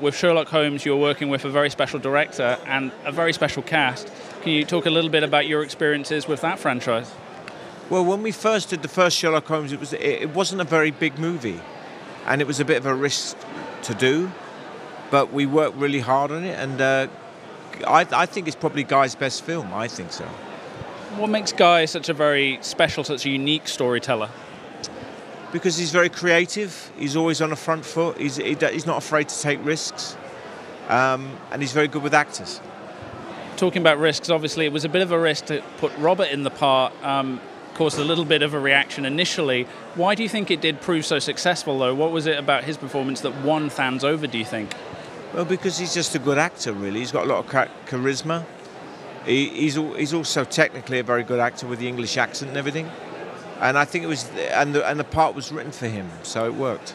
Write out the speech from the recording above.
With Sherlock Holmes, you're working with a very special director and a very special cast. Can you talk a little bit about your experiences with that franchise? Well, when we first did the first Sherlock Holmes, it was it, wasn't a very big movie, and it was a bit of a risk to do, but we worked really hard on it, and uh, I, I think it's probably Guy's best film. I think so. What makes Guy such a very special, such a unique storyteller? Because he's very creative. He's always on the front foot. He's he's not afraid to take risks, um, and he's very good with actors. Talking about risks, obviously it was a bit of a risk to put Robert in the part. Um, caused a little bit of a reaction initially. Why do you think it did prove so successful, though? What was it about his performance that won fans over? Do you think? Well, because he's just a good actor, really. He's got a lot of charisma. He, he's he's also technically a very good actor with the English accent and everything. And I think it was, and the, and the part was written for him, so it worked.